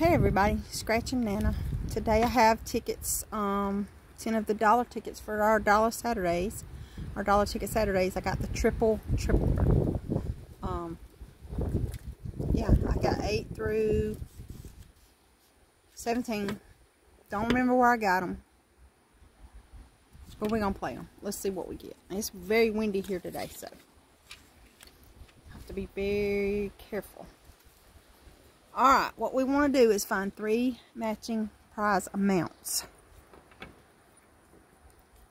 Hey everybody, Scratching Nana. Today I have tickets, um, 10 of the dollar tickets for our dollar Saturdays. Our dollar ticket Saturdays, I got the triple tripler. Um, yeah, I got 8 through 17. Don't remember where I got them. But we're going to play them. Let's see what we get. It's very windy here today, so have to be very careful. Alright, what we want to do is find three matching prize amounts.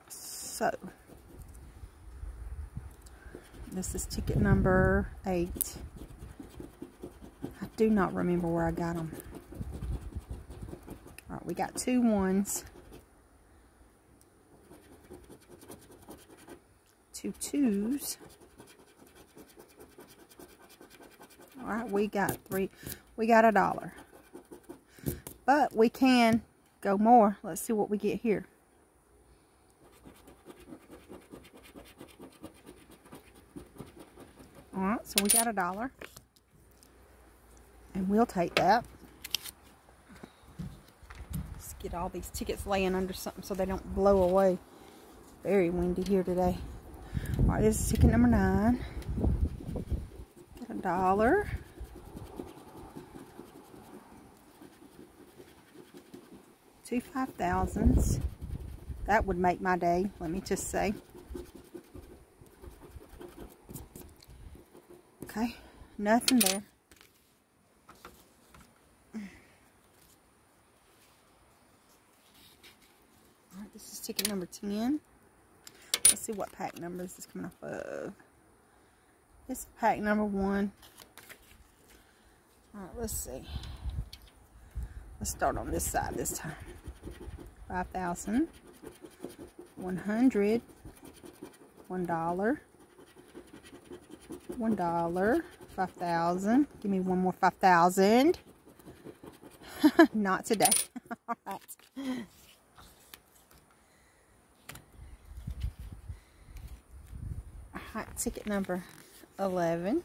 So, this is ticket number eight. I do not remember where I got them. Alright, we got two ones. Two twos. Alright, we got three we got a dollar. But we can go more. Let's see what we get here. Alright, so we got a dollar. And we'll take that. Let's get all these tickets laying under something so they don't blow away. Very windy here today. Alright, this is ticket number nine. Got a dollar. Two five thousands. That would make my day, let me just say. Okay, nothing there. Alright, this is ticket number 10. Let's see what pack number this is coming off of. This is pack number one. Alright, let's see. Let's start on this side this time. 5,000, 100, $1, $1, 5,000. Give me one more 5,000. Not today. All right. Hot ticket number 11.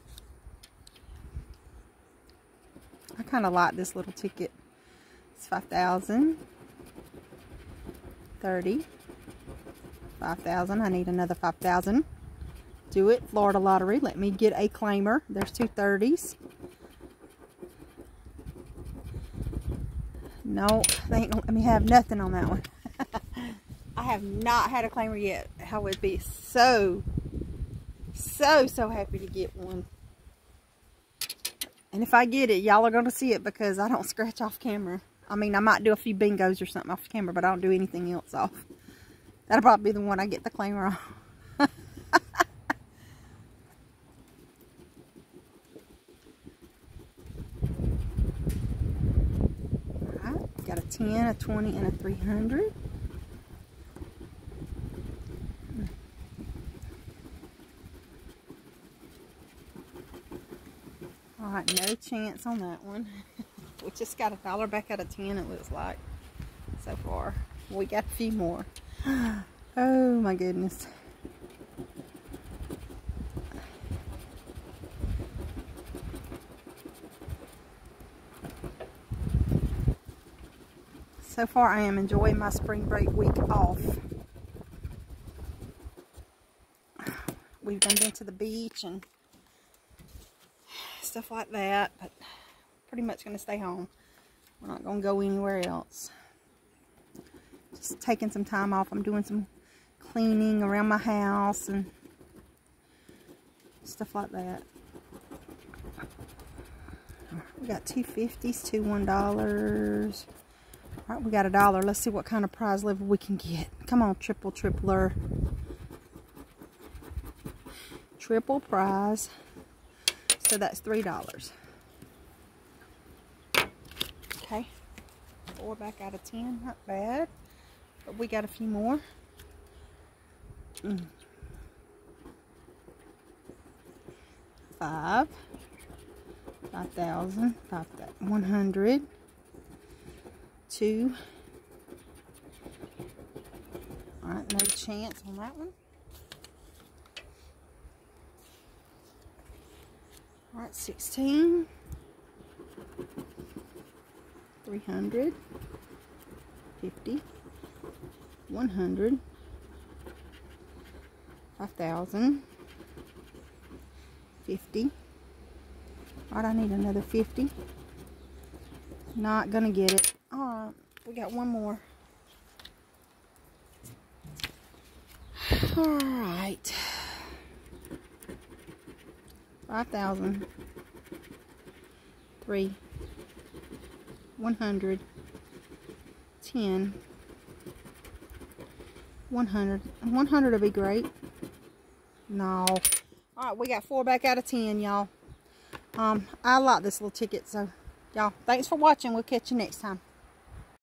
I kind of like this little ticket. It's 5,000. 30 5,000 I need another 5,000 do it Florida Lottery. Let me get a claimer. There's two 30s no they ain't let me have nothing on that one. I have not had a claimer yet. I would be so so so happy to get one. And if I get it y'all are gonna see it because I don't scratch off camera I mean, I might do a few bingos or something off camera, but I don't do anything else off. That'll probably be the one I get the claimer on. Got a 10, a 20, and a 300. Hmm. Alright, no chance on that one. We just got a dollar back out of 10, it looks like, so far. We got a few more. Oh, my goodness. So far, I am enjoying my spring break week off. We've been to the beach and stuff like that, but pretty much going to stay home. We're not going to go anywhere else. Just taking some time off. I'm doing some cleaning around my house and stuff like that. We got two fifties, two one dollars. All right, we got a dollar. Let's see what kind of prize level we can get. Come on, triple tripler. Triple prize. So that's three dollars. Okay. Four back out of ten. Not bad. But we got a few more. Mm. Five. Five thousand. Five one hundred. Two. Alright, no chance on that one. Alright, 16. 300, 50, 100, 5,000, 50. Alright, I need another 50. Not gonna get it. Alright, we got one more. Alright. 5,000. 3. 100. 10. 100. 100 will be great. No. Alright, we got 4 back out of 10, y'all. Um, I like this little ticket, so y'all, thanks for watching. We'll catch you next time.